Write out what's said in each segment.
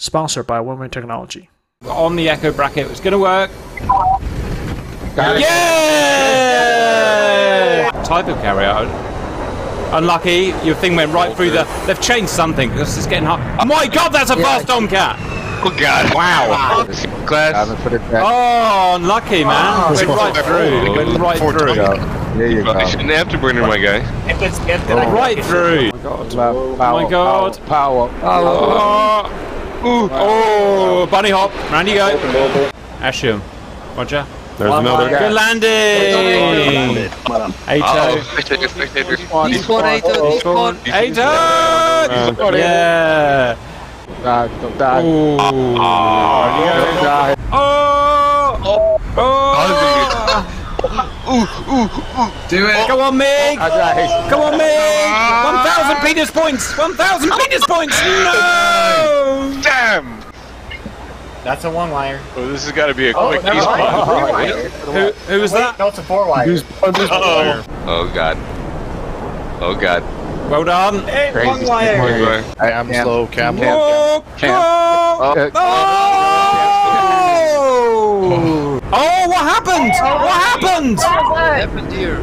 Sponsored by One Way Technology. On the echo bracket, it's going to work. Got. Yeah! Type of carrier. Unlucky, your thing went right through the. They've changed something. This is getting hot. Oh my god, that's a fast Tomcat! Oh god. Wow. Class. Having for the deck. Oh, unlucky, man. Went right through. Went right through. Go. There you go. I shouldn't have afterburner, my guy. If it's if then I Right through. Oh power, power, oh God. Power. power. Oh, ooh, oh, bunny hop. Round you go. Asham. Roger. There's another. Good landing. Oh, Ato. spectator, spectator. Despawn, Despawn. Ato. Yeah. Die, don't die. Ooh. Don't die. Oh. Oh. do it. Come on, Mig. I. Come on, Mig. 1,000 penis points. 1,000 penis points. No. Damn! That's a one wire. Oh, this has got to be a Oh, quick never piece. mind. Wire. Who, who was Wait, that? no, it's a four wire. Uh-oh. Oh god. Oh god. Well done. Hey, Crazy one wire. I am slow, Cam. Oh, Cam. oh, Uh, oh, oh, what happened? What happened? What happened here?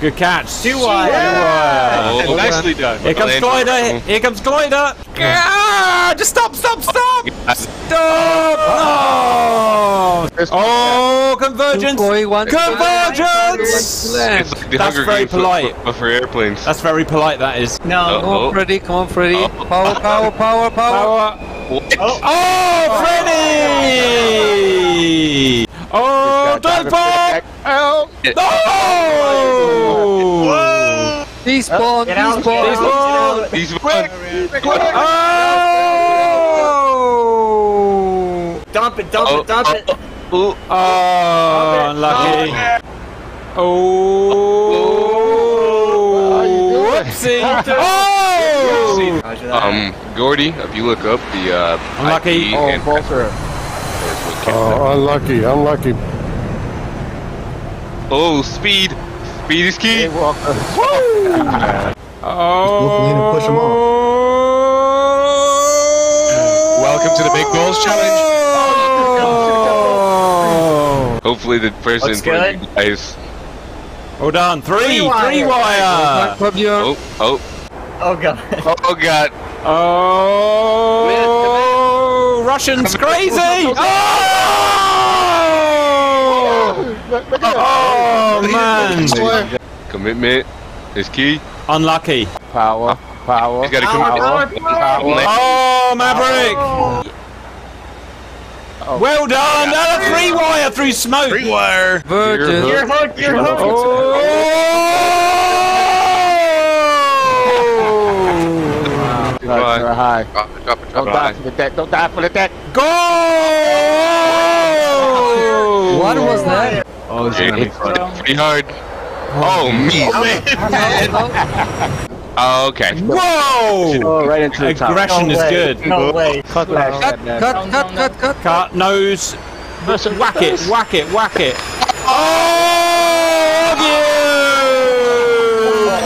Good catch. Two wire. Oh, nicely done. Here comes Glider. Here comes Glider. Ah, just stop, stop, stop. Stop. No. Oh, convergence. Boy, one Convergence. It's like That's very Games, polite. But for airplanes. That's very polite, that is. No. Oh. Come on, Freddy, come on, Freddy. Power, power, power, power. Power. Oh. Oh, Freddy! Oh, don't pop! Help. No! Despawn, Get out. despawn. Get out. He's quick. Oh! Dump it, dump Oh, it, dump it. Oh, Oh, unlucky. Oh! How you? Whoopsie! Oh! Roger. Um, Gordy, if you look up the uh, Unlucky. IP Oh, and Volker. Oh, unlucky, unlucky. Oh, speed, speed is key. Hey, Walker. Oh! push 'em oh! Welcome to the Big Balls Challenge. Oh! Hopefully the person Looks good. guys. Hold on, three, Three three wire. wire. Oh, oh, Oh god. oh God. Oh, oh! Russians crazy! Oh! Oh man! Commitment is key. Unlucky. Power. Power. He's got to Power, commit. power, Oh, Maverick! Oh. Well done! And a three wire through smoke. wire. Virgin. You're hooked, you're hooked. Oh! Right, you're high. Drop it, drop it, Don't die for the deck. Don't die for the deck. Goal! What was that? Oh, it's pretty hard. Oh, oh me. Oh, okay. Whoa! Oh, right into the top. Aggression No is way. good. No way. Cut Cut, cut, cut, cut, cut. Cut, nose, whack it, whack it, whack it. Oh, you!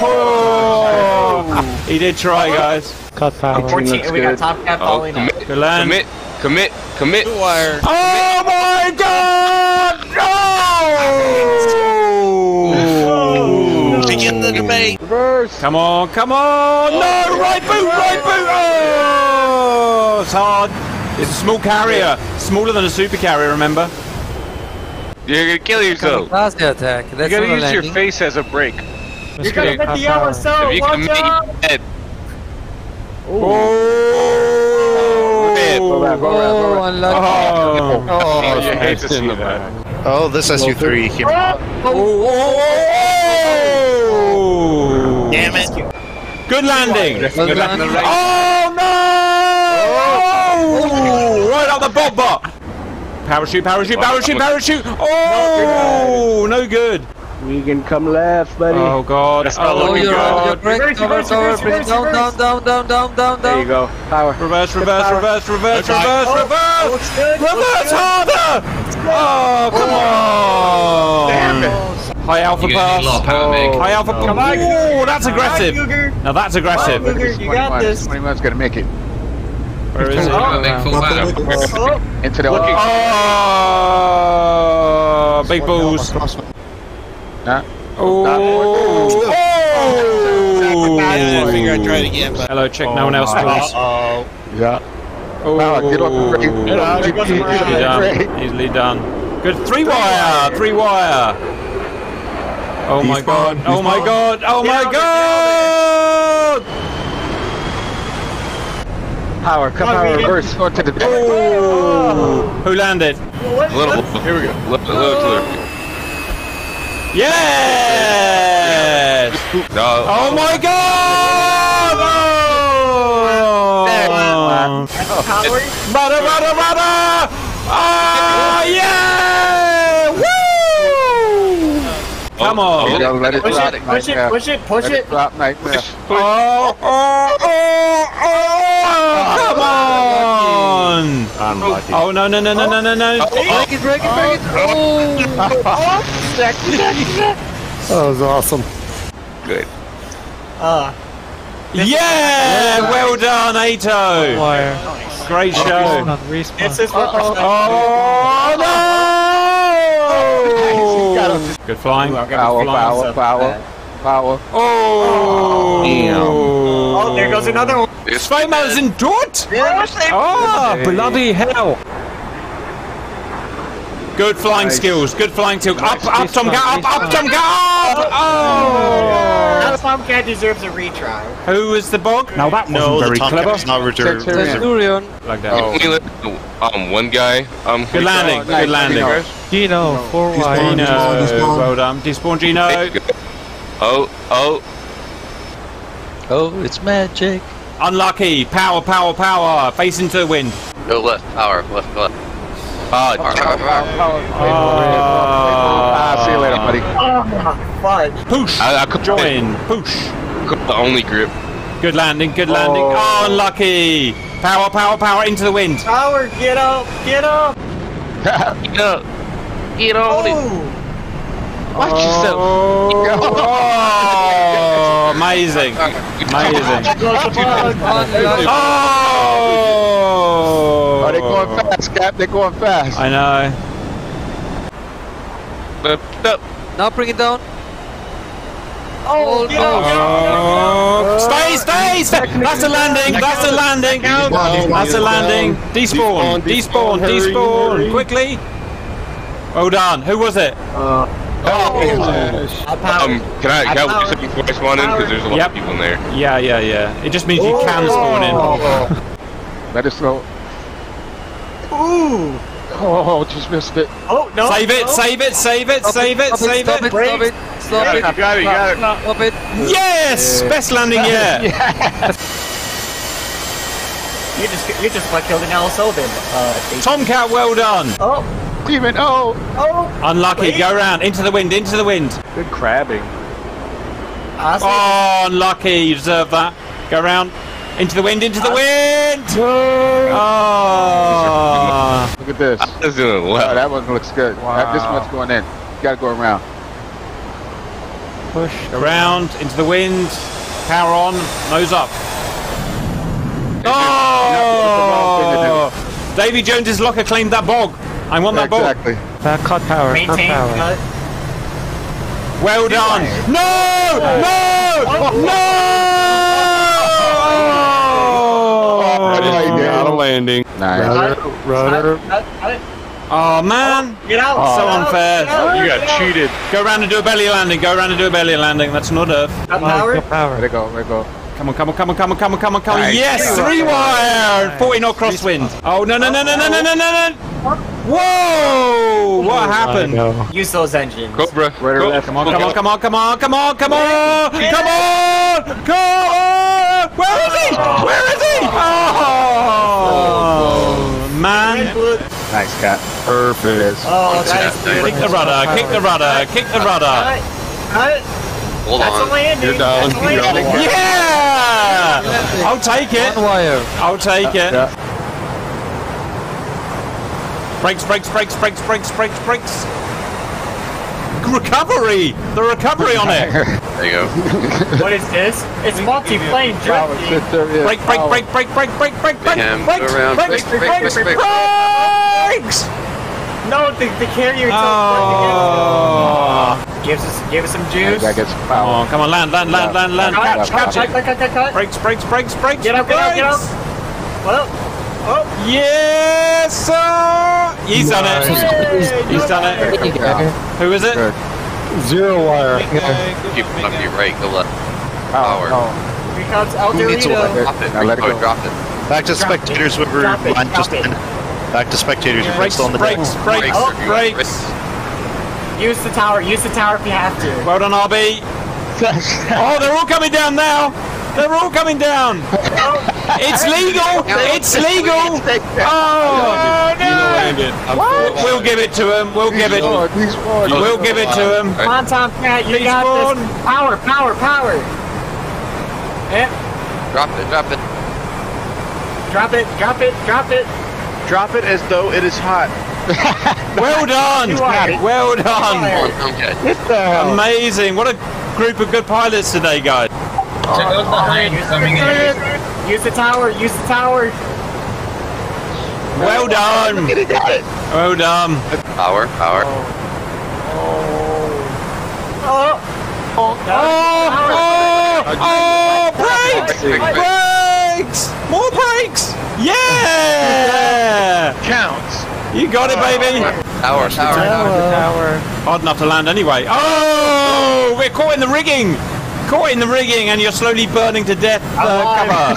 Oh. He did try, guys. Cut power. 14, we got top cap Oh, falling up. commit, commit, commit, commit. Oh my god! No! Begin the debate. Reverse. Come on, come on! No! Right boot, right boot! Oh! It's hard. It's a small carrier. Smaller than a super carrier, remember? You're gonna kill yourself. That's the attack. That's You not gotta a use your face as a brake. You're gonna hit the yellow so If you watch commit, out! you're dead. Oh! Go back, go back, go Oh, back. unlucky. Oh! Oh, you hate to see that. Oh, this SU3 came Oh! Damn it. Good landing. Well done. Oh no! Oh! Right up the bomber. Parachute, parachute, parachute, parachute. Oh, no good. Regan, come left, buddy. Oh god. That's Oh, Oh, you're on your god. brake. Reverse, Cover, reverse, cover. reverse, Bring down, reverse, down, down, down, down, down, there you go. Power. Reverse, reverse, reverse, reverse, reverse, Oh, reverse. Oh, looks good. Reverse looks good. harder! Oh, come oh. on! Damn it. High alpha pass. High alpha Come on. Oh, that's Come on, aggressive. Cougar. Now that's aggressive. Cougar, you got this. 21's gonna make it. Where is it? Oh. Make full line up. Oh, Into the Oh, big balls. Huh? Oh, oh. I figure I'd try it again, but Hello, chick. No one else scores. oh. Yeah. Oh, Wow, get off the brake. Get out, Get get off the brake. Easily done. Easily done. Good three wire. Three wire. Oh my god. Oh my god. Oh my Get god. Power, come Come power, reverse, go to the deck. Oh. Who landed? A little. Here we go. Look, look, look. Yes. No. Oh my god. Oh. Power? Rudder, rudder, rudder! Oh, yeah! Woo! Come Oh, on. You gotta let it Push drop, it, push it, push it, push Let it. it drop, nightmare. Oh, oh, oh, oh, come on! Unlucky. Oh, no, no, no, no, no, no, no. Break it, break it, break it. Oh! That was awesome. Good. Uh, Yeah! Well done, Ato! Wire. Great show. This is what. Oh, no! Good, flying. Power, power, power, power. Oh! Damn. Oh, there goes another one. It's 5,000 dot? Yeah, oh, hey. bloody hell. Good flying nice. skills. Good flying skills. Nice. Up, up, Tom, get up, up, Tom, get up! Oh! Tomcat deserves a retry. Who is the bug? Now that wasn't no, very clever. No, the Tom Cat is not reserved. Like that. Oh. oh. Can we let um one guy um Good landing, nice, good landing. Gino. Gino, four wide. Gino, Despawn, despawn. well done. Despawn Gino. Oh oh Oh, it's magic. Unlucky. Power, power, power. Face into the wind. Go left, power, left, left. ah Power, power, power. Ah. Ah, see you later, buddy. Oh, fudge. Push. I, I could Join. Push. the only grip. Good landing, good landing. Oh. Oh, unlucky. Power, power, power into the wind. Power, get up, get up. Get up. Get on it. Oh. Watch yourself. Oh, amazing. Amazing. Goes the bug. Unlucky. Oh! Oh, they're going fast, Cap. They're going fast. I know. Up, up. Now bring it down. Oh, get up, get up, get up. Oh, stay, stay, stay. That's a landing. That's a landing. That's a landing. Despawn. Despawn. Despawn. Quickly. Well done. Who was it? Uh, power. Um, can I, can I say before I spawn in? Because there's a lot Yep. of people in there. Yeah, yeah, yeah. It just means you can spawn in. Let it slow. Ooh. Oh, just missed it. Oh, no. Save it, no. save it, save it, save it, Stop save Stop it. it, stop it, stop it. got it, you got it. Stop it. Yes! Best landing yet. You just, you just about killed an Alice Sullivan. Uh, Tomcat, well done. oh, Demon, oh. oh. Unlucky. Wait. Go around. Into the wind, into the wind. Good crabbing. Oh, unlucky. You deserve that. Go around. Into the wind, into the wind. Oh. Look at this. I was doing Oh, that one looks good. That- This one's going in. You gotta go around. Push. Around, into the wind. Power on. Nose up. Oh. Davy Jones's locker claimed that bog. I want that bog. Exactly. Uh, cut power. Cut Maintain power. cut. Well done. No! No! No! No! Got a landing. Nice. Rudder, rudder. Cut, cut. Oh man, Get out. so get out, unfair. get out, You got cheated. go around and do a belly landing. Go around and do a belly landing. That's not Earth. Cut Uh, power. cut power. Let it go. Let it go. Come on, come on, come on, come on, come on, come on, come on. Nice. Yes, three wire. 40 knot crosswind. Oh no, no, no, no, no, no, no, no, no. Whoa! What happened? Use those engines. Cobra. Right or left? Come on, come on, come on, come on, come on, come on, come on, come on! Where is he? Where is he? Oh, man! Nice, Cap. Perfect. Oh, that is Kick the rudder, kick the rudder, kick the rudder. Cut. Cut. Hold That's a on. landing. You're down. Landing. You're Yeah! I'll take it. I'll take it. Yeah. Brakes, brakes, brakes, brakes, brakes, brakes, brakes. Recovery! The recovery on it! There you go. What is this? It's multi-plane Power drifting. system is Brake, brake, power. brake, brake, brake, brake, brake, brake, Cam, brakes, go around. brakes, Brake, brake, brakes, brake, brake. brakes! No, the, the carrier Oh! itself. Gives us, give us some Yeah, juice. That gets Come power. on, come on, land, land, land, land, land, Cut, catch, cut, catch cut, it! cut, cut, cut, cut. Brakes, brakes, brakes, brakes! Get up, get up, get up. brakes. Well, oh, Yes, sir! He's done it. Hey, He's done it. There you go. Who is it? Zero wire. Keep up your right, go left. Oh, Power. Oh. Power. No. here comes El Who needs a Dorito. Good. Drop it. Now let it Oh, go. drop it. Back to Drop it. spectators, whoever Drop it, line drop just it. in. Back to spectators, you're Brakes, on the deck. brakes, brakes, Oh, brakes. Use the tower, use the tower if you have to. Well done, RB. Oh, they're all coming down now. They're all coming down. Oh, It's legal. It's legal. Oh no! We'll give it to him. We'll give it. Oh, these ones. We'll give it to him. Come on, Tom Cat, you got this. Power, power, power. Yeah, Drop it, drop it. drop it, drop it, drop it. Drop it as though it is hot. Well done. You are it. Well Come done. on, Amazing. What a group of good pilots today, guys. Oh, Use the tower, use the tower. Well done. Well done. Power, power. Oh, Oh, oh, oh, brakes! Brake, brake, brake. Brakes! More brakes! Yeah! Counts. You got it, baby! Power, power, power. Hard enough to land anyway. Oh! We're caught in the rigging! Caught in the rigging and you're slowly burning to death uh, cover.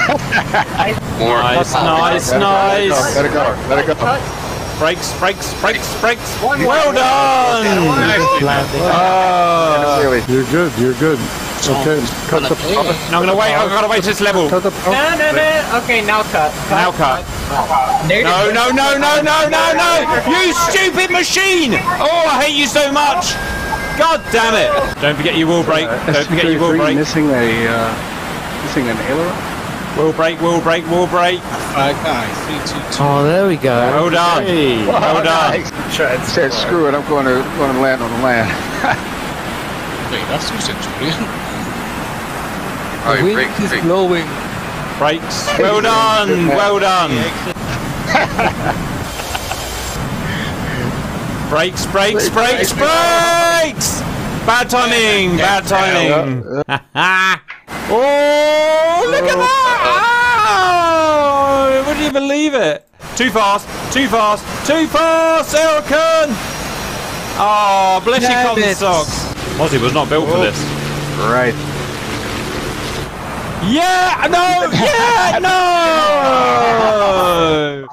More. Nice, nice, Let nice. it go. Let it go. Let it go. Brakes, brakes, brakes, brakes. Well done! Oh. Really. You're good. You're good. Okay. Cut the power. No, I'm gonna wait. I've gotta wait to this level. Cut the power. no, no, no. Okay, now cut. Now cut. No, no, no, no, no, no, no! You stupid machine! Oh, I hate you so much! God damn it! Don't forget your wheel brake. Don't forget your wheel brake. Missing a, uh, missing an aileron. Wheel brake, wheel brake, wheel brake. Oh, there we go. Well done. Well done. Said screw it. I'm going to going to land on the land. Alright, Wind brake, is brake. blowing. Brakes. Well done. Well done. Brakes, brakes, brakes, brakes! Bad timing, bad timing. oh, look at that! Oh. oh, would you believe it? Too fast, too fast, too fast, Elkin! Oh, ah, bless your Damn cotton it. socks. Mozzie was not built for oh. this. Right. Yeah, no, yeah, no!